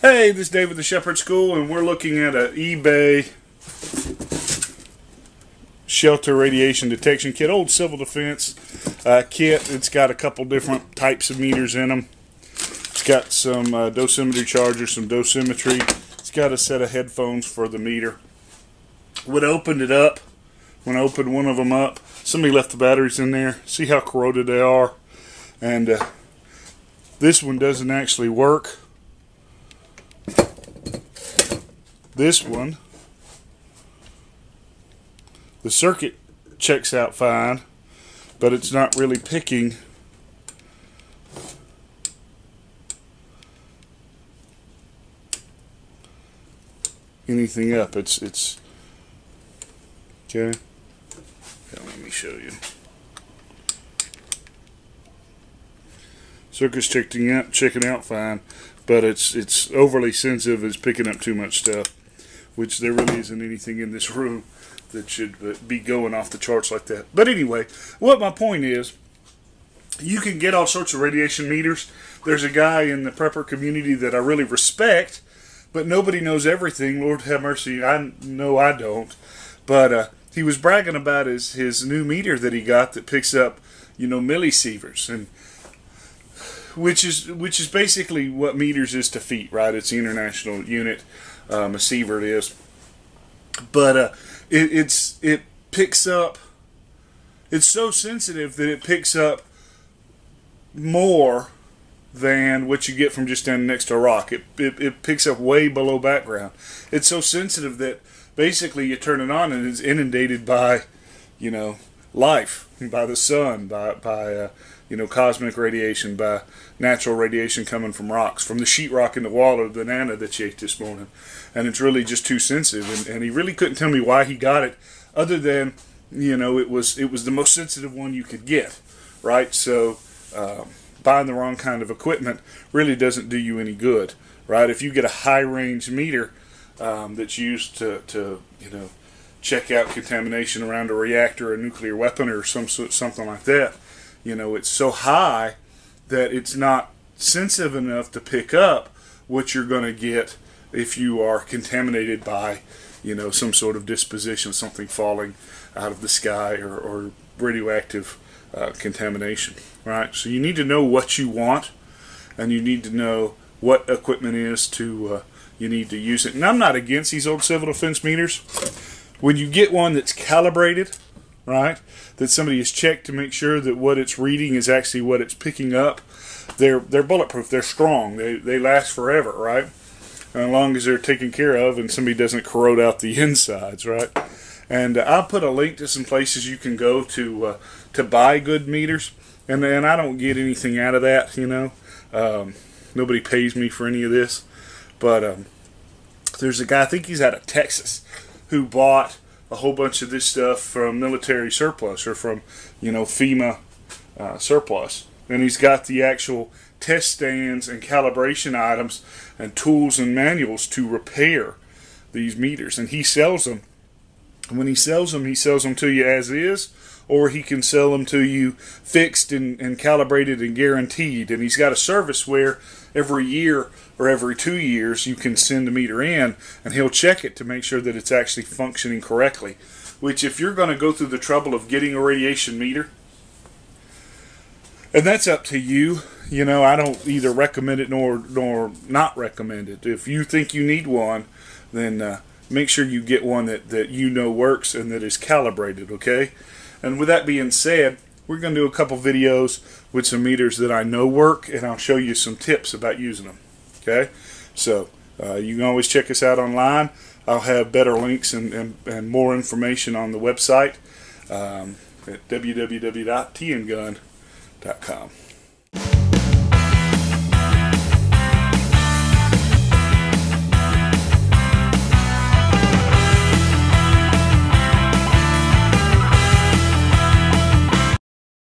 Hey, this is Dave with the Shepherd School, and we're looking at an eBay shelter radiation detection kit, old civil defense uh, kit. It's got a couple different types of meters in them. It's got some uh, dosimetry chargers, some dosimetry. It's got a set of headphones for the meter. When I opened it up, when I opened one of them up, somebody left the batteries in there. See how corroded they are? And uh, this one doesn't actually work this one, the circuit checks out fine, but it's not really picking anything up. It's it's okay. let me show you. Circuit's checking out, checking out fine, but it's it's overly sensitive. It's picking up too much stuff which there really isn't anything in this room that should be going off the charts like that. But anyway, what my point is, you can get all sorts of radiation meters. There's a guy in the prepper community that I really respect, but nobody knows everything. Lord have mercy, I know I don't. But uh, he was bragging about his his new meter that he got that picks up, you know, millisieverts and which is which is basically what meters is to feet, right? It's the international unit um, a sievert is. But uh, it, it's it picks up. It's so sensitive that it picks up more than what you get from just standing next to a rock. It, it, it picks up way below background. It's so sensitive that basically you turn it on and it's inundated by, you know, life, by the sun, by by uh, you know, cosmic radiation by natural radiation coming from rocks, from the sheetrock in the wall of the banana that you ate this morning. And it's really just too sensitive. And, and he really couldn't tell me why he got it, other than, you know, it was it was the most sensitive one you could get, right? So um, buying the wrong kind of equipment really doesn't do you any good, right? If you get a high range meter um, that's used to, to, you know, check out contamination around a reactor, a nuclear weapon, or some something like that you know, it's so high that it's not sensitive enough to pick up what you're going to get if you are contaminated by, you know, some sort of disposition, something falling out of the sky or, or radioactive uh, contamination, right? So you need to know what you want, and you need to know what equipment is to uh, you need to use it. And I'm not against these old civil defense meters. When you get one that's calibrated right? That somebody has checked to make sure that what it's reading is actually what it's picking up. They're they're bulletproof. They're strong. They they last forever, right? As long as they're taken care of and somebody doesn't corrode out the insides, right? And uh, I'll put a link to some places you can go to uh, to buy good meters. And and I don't get anything out of that, you know. Um, nobody pays me for any of this, but um, there's a guy. I think he's out of Texas who bought a whole bunch of this stuff from military surplus or from, you know, FEMA uh, surplus. And he's got the actual test stands and calibration items and tools and manuals to repair these meters. And he sells them. When he sells them, he sells them to you as is, or he can sell them to you fixed and, and calibrated and guaranteed. And he's got a service where every year or every two years you can send a meter in and he'll check it to make sure that it's actually functioning correctly. Which, if you're going to go through the trouble of getting a radiation meter, and that's up to you. You know, I don't either recommend it nor nor not recommend it. If you think you need one, then uh, make sure you get one that, that you know works and that is calibrated, okay? And with that being said, we're going to do a couple videos with some meters that I know work, and I'll show you some tips about using them. Okay, so uh, you can always check us out online. I'll have better links and, and, and more information on the website um, at www.tngun.com.